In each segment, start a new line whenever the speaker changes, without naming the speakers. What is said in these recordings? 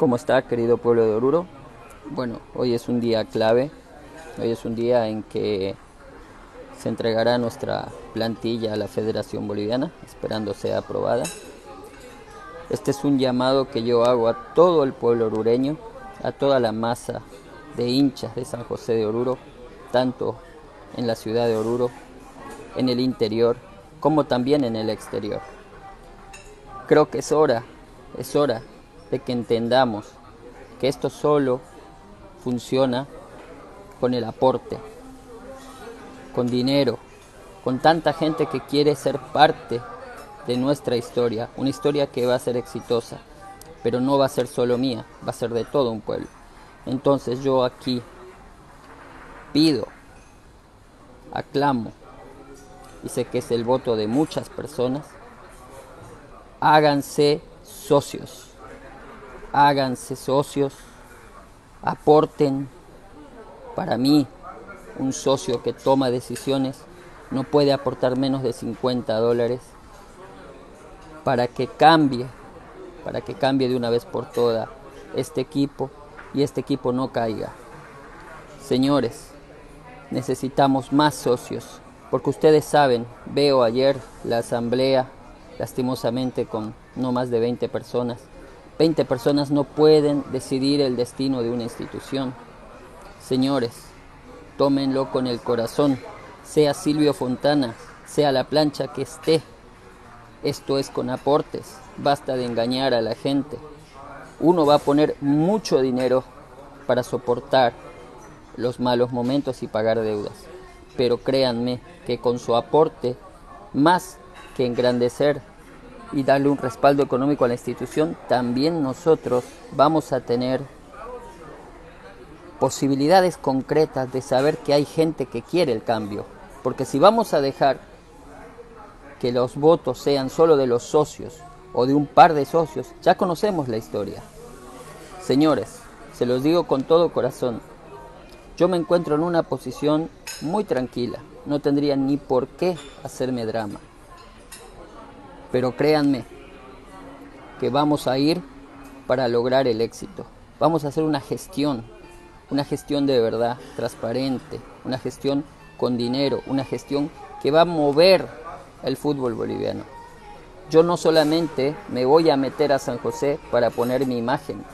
¿Cómo está, querido pueblo de Oruro? Bueno, hoy es un día clave. Hoy es un día en que se entregará nuestra plantilla a la Federación Boliviana, esperando sea aprobada. Este es un llamado que yo hago a todo el pueblo orureño, a toda la masa de hinchas de San José de Oruro, tanto en la ciudad de Oruro, en el interior, como también en el exterior. Creo que es hora, es hora de que entendamos que esto solo funciona con el aporte, con dinero, con tanta gente que quiere ser parte de nuestra historia, una historia que va a ser exitosa, pero no va a ser solo mía, va a ser de todo un pueblo. Entonces yo aquí pido, aclamo, y sé que es el voto de muchas personas, háganse socios háganse socios, aporten. Para mí, un socio que toma decisiones no puede aportar menos de 50 dólares para que cambie, para que cambie de una vez por todas este equipo y este equipo no caiga. Señores, necesitamos más socios, porque ustedes saben, veo ayer la asamblea, lastimosamente con no más de 20 personas, 20 personas no pueden decidir el destino de una institución. Señores, tómenlo con el corazón, sea Silvio Fontana, sea la plancha que esté. Esto es con aportes, basta de engañar a la gente. Uno va a poner mucho dinero para soportar los malos momentos y pagar deudas. Pero créanme que con su aporte, más que engrandecer y darle un respaldo económico a la institución, también nosotros vamos a tener posibilidades concretas de saber que hay gente que quiere el cambio. Porque si vamos a dejar que los votos sean solo de los socios o de un par de socios, ya conocemos la historia. Señores, se los digo con todo corazón, yo me encuentro en una posición muy tranquila, no tendría ni por qué hacerme drama. Pero créanme que vamos a ir para lograr el éxito. Vamos a hacer una gestión, una gestión de verdad, transparente, una gestión con dinero, una gestión que va a mover el fútbol boliviano. Yo no solamente me voy a meter a San José para poner mi imagen,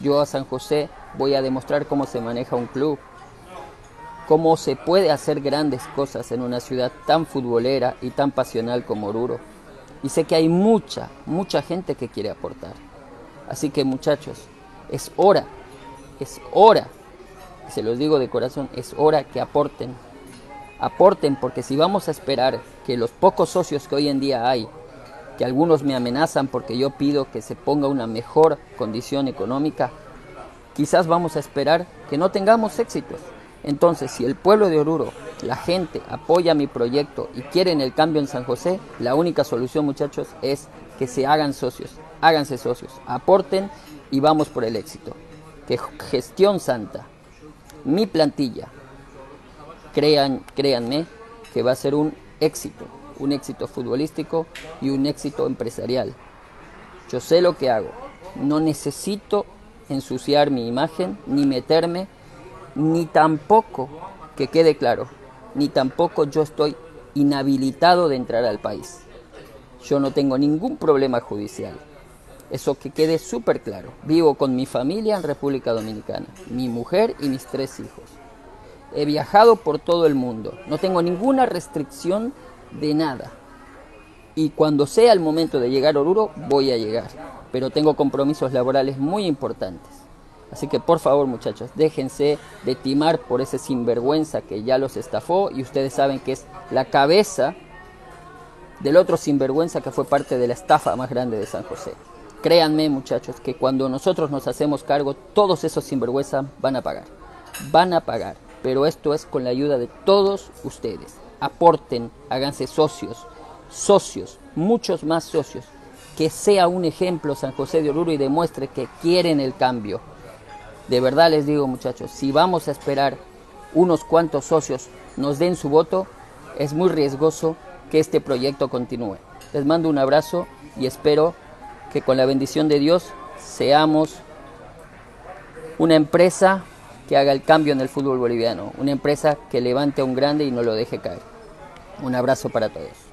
yo a San José voy a demostrar cómo se maneja un club, cómo se puede hacer grandes cosas en una ciudad tan futbolera y tan pasional como Oruro. Y sé que hay mucha, mucha gente que quiere aportar. Así que muchachos, es hora, es hora, se los digo de corazón, es hora que aporten. Aporten porque si vamos a esperar que los pocos socios que hoy en día hay, que algunos me amenazan porque yo pido que se ponga una mejor condición económica, quizás vamos a esperar que no tengamos éxitos. Entonces, si el pueblo de Oruro, la gente apoya mi proyecto y quieren el cambio en San José, la única solución, muchachos, es que se hagan socios, háganse socios, aporten y vamos por el éxito. Que gestión santa, mi plantilla, crean, créanme que va a ser un éxito, un éxito futbolístico y un éxito empresarial. Yo sé lo que hago, no necesito ensuciar mi imagen ni meterme ni tampoco, que quede claro, ni tampoco yo estoy inhabilitado de entrar al país. Yo no tengo ningún problema judicial. Eso que quede súper claro. Vivo con mi familia en República Dominicana, mi mujer y mis tres hijos. He viajado por todo el mundo. No tengo ninguna restricción de nada. Y cuando sea el momento de llegar a Oruro, voy a llegar. Pero tengo compromisos laborales muy importantes. Así que por favor muchachos, déjense de timar por ese sinvergüenza que ya los estafó y ustedes saben que es la cabeza del otro sinvergüenza que fue parte de la estafa más grande de San José. Créanme muchachos que cuando nosotros nos hacemos cargo, todos esos sinvergüenza van a pagar. Van a pagar. Pero esto es con la ayuda de todos ustedes. Aporten, háganse socios, socios, muchos más socios. Que sea un ejemplo San José de Oruro y demuestre que quieren el cambio de verdad les digo muchachos, si vamos a esperar unos cuantos socios nos den su voto, es muy riesgoso que este proyecto continúe. Les mando un abrazo y espero que con la bendición de Dios seamos una empresa que haga el cambio en el fútbol boliviano, una empresa que levante a un grande y no lo deje caer. Un abrazo para todos.